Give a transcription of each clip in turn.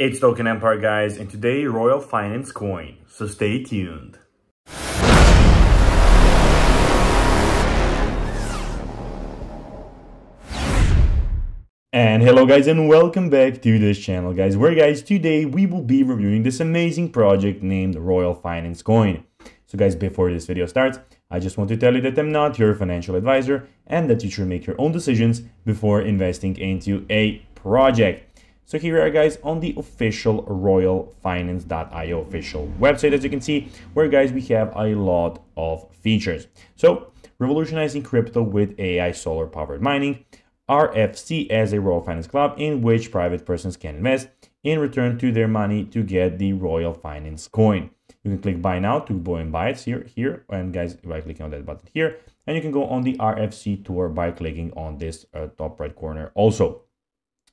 It's Token Empire guys and today Royal Finance Coin, so stay tuned. And hello guys and welcome back to this channel guys where guys today we will be reviewing this amazing project named Royal Finance Coin. So guys before this video starts I just want to tell you that I'm not your financial advisor and that you should make your own decisions before investing into a project. So here we are guys on the official royalfinance.io official website as you can see where guys we have a lot of features. So revolutionizing crypto with AI solar powered mining, RFC as a Royal Finance Club in which private persons can invest in return to their money to get the Royal Finance coin. You can click buy now to go and buy it here, here and guys by clicking on that button here and you can go on the RFC tour by clicking on this uh, top right corner also.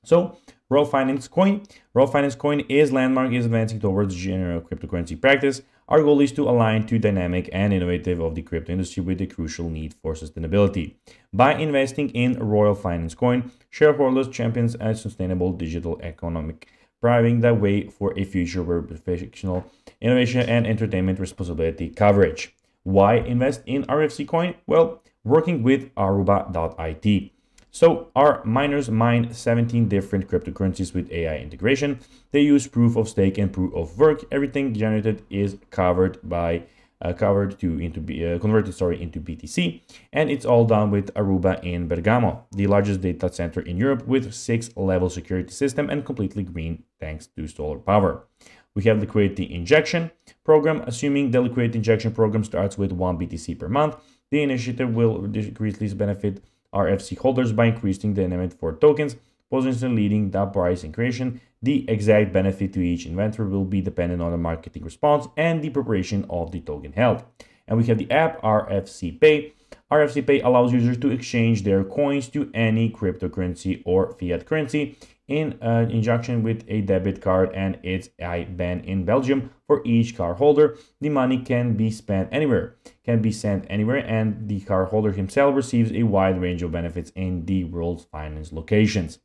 So Royal Finance Coin. Royal Finance Coin is landmark is advancing towards general cryptocurrency practice. Our goal is to align to dynamic and innovative of the crypto industry with the crucial need for sustainability. By investing in Royal Finance Coin, shareholders champions a sustainable digital economic, paving the way for a future where professional innovation and entertainment responsibility coverage. Why invest in RFC Coin? Well, working with Aruba.it. So our miners mine 17 different cryptocurrencies with AI integration. They use proof of stake and proof of work. Everything generated is covered by uh, covered to into uh, converted sorry into BTC, and it's all done with Aruba in Bergamo, the largest data center in Europe with six-level security system and completely green thanks to solar power. We have liquidity injection program. Assuming the liquidity injection program starts with one BTC per month, the initiative will greatly benefit RFC holders by increasing the demand for tokens, potentially leading the price increase. The exact benefit to each inventor will be dependent on the marketing response and the preparation of the token held. And we have the app RFC Pay. RFC Pay allows users to exchange their coins to any cryptocurrency or fiat currency in an injunction with a debit card and its IBAN in Belgium for each card holder. The money can be spent anywhere, can be sent anywhere, and the card holder himself receives a wide range of benefits in the world's finance locations.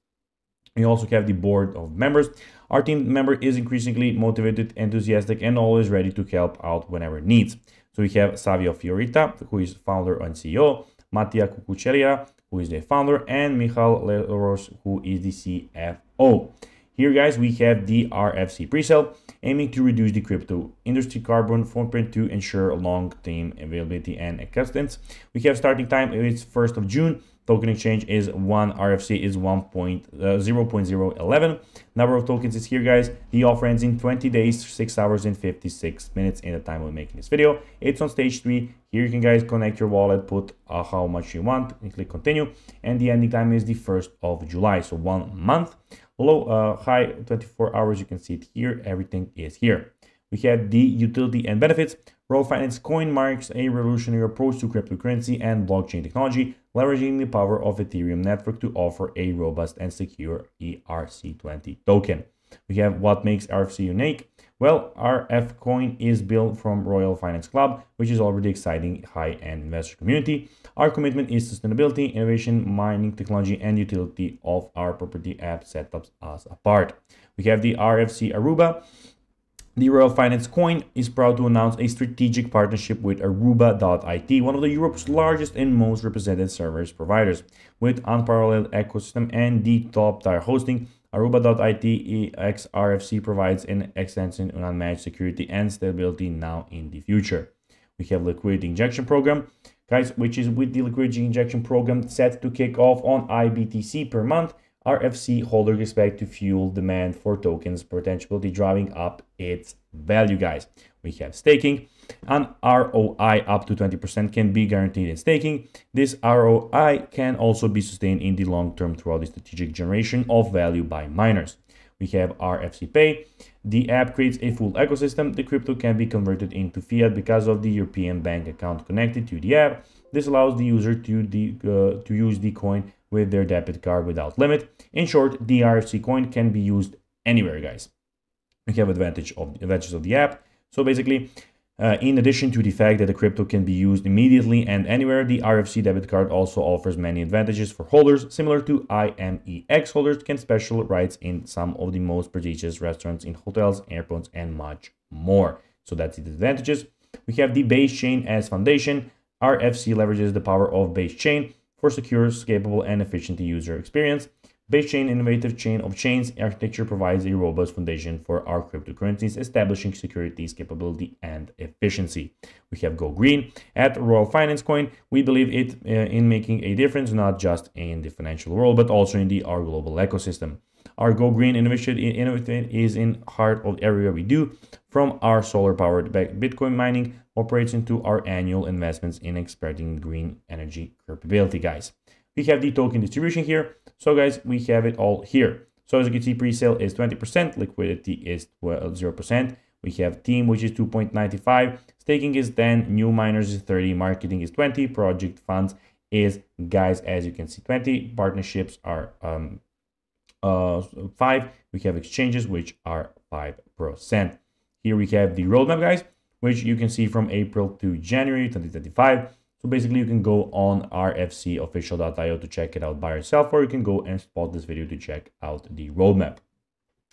We also have the board of members. Our team member is increasingly motivated, enthusiastic, and always ready to help out whenever needs. So we have Savio Fiorita, who is founder and CEO, Mattia Cucucceria, who is the founder, and Michal Leros, who is the CFO. Here, guys, we have the RFC presale, aiming to reduce the crypto industry carbon footprint to ensure long-term availability and acceptance. We have starting time, it's 1st of June, token exchange is 1 RFC is 1.0.011 uh, number of tokens is here guys. The offer ends in 20 days 6 hours and 56 minutes in the time of making this video. It's on stage 3 here you can guys connect your wallet put uh, how much you want and click continue. And the ending time is the 1st of July so one month. Low uh, high 24 hours you can see it here. Everything is here. We have the utility and benefits. Royal Finance Coin marks a revolutionary approach to cryptocurrency and blockchain technology, leveraging the power of Ethereum network to offer a robust and secure ERC20 token. We have what makes RFC unique. Well, RF Coin is built from Royal Finance Club, which is already exciting high-end investor community. Our commitment is sustainability, innovation, mining technology, and utility of our property app setups us apart. We have the RFC Aruba, the Royal Finance Coin is proud to announce a strategic partnership with Aruba.it, one of the Europe's largest and most represented service providers. With unparalleled ecosystem and the top-tier hosting, Aruba.it XRFC provides an extensive and unmatched security and stability now in the future. We have liquidity injection program, guys, which is with the liquidity injection program set to kick off on IBTC per month RFC holders expect to fuel demand for tokens, potentially driving up its value, guys. We have staking. An ROI up to 20% can be guaranteed in staking. This ROI can also be sustained in the long term throughout the strategic generation of value by miners. We have RFC Pay. The app creates a full ecosystem. The crypto can be converted into fiat because of the European bank account connected to the app. This allows the user to, the, uh, to use the coin with their debit card without limit. In short, the RFC coin can be used anywhere, guys. We have advantage of advantages of the app. So basically, Uh, in addition to the fact that the crypto can be used immediately and anywhere, the RFC debit card also offers many advantages for holders, similar to Amex holders can special rights in some of the most prestigious restaurants in hotels, airports, and much more. So that's the advantages. We have the base chain as foundation. RFC leverages the power of base chain for secure, scalable, and efficient user experience. Base chain innovative chain of chains architecture provides a robust foundation for our cryptocurrencies, establishing security, scalability, and efficiency. We have Go Green at Royal Finance Coin. We believe it uh, in making a difference not just in the financial world but also in the our global ecosystem. Our Go Green innovation is in heart of area we do, from our solar-powered Bitcoin mining operates into our annual investments in expanding green energy capability, guys. We have the token distribution here. So guys, we have it all here. So as you can see, pre-sale is 20%, liquidity is 0%. We have team, which is 2.95. Staking is 10, new miners is 30, marketing is 20, project funds is, guys, as you can see, 20. Partnerships are um, uh, 5. We have exchanges, which are 5%. Here we have the roadmap, guys, which you can see from April to January 2025. So basically you can go on rfcofficial.io to check it out by yourself, or you can go and spot this video to check out the roadmap.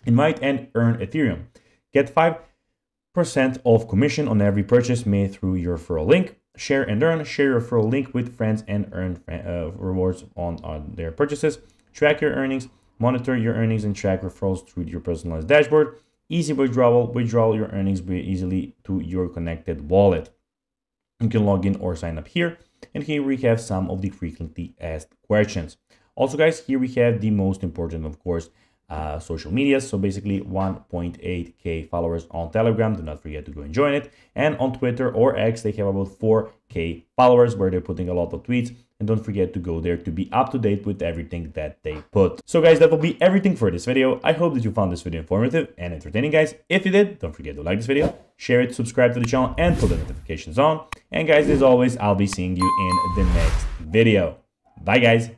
Invite and earn Ethereum. Get 5% of commission on every purchase made through your referral link. Share and earn. Share your referral link with friends and earn uh, rewards on, on their purchases. Track your earnings. Monitor your earnings and track referrals through your personalized dashboard. Easy withdrawal. Withdraw your earnings very easily to your connected wallet. You can log in or sign up here. And here we have some of the frequently asked questions. Also, guys, here we have the most important, of course, uh, social media. So basically 1.8k followers on Telegram. Do not forget to go and join it. And on Twitter or X, they have about 4k followers where they're putting a lot of tweets. And don't forget to go there to be up to date with everything that they put. So guys, that will be everything for this video. I hope that you found this video informative and entertaining, guys. If you did, don't forget to like this video, share it, subscribe to the channel, and put the notifications on. And guys, as always, I'll be seeing you in the next video. Bye, guys.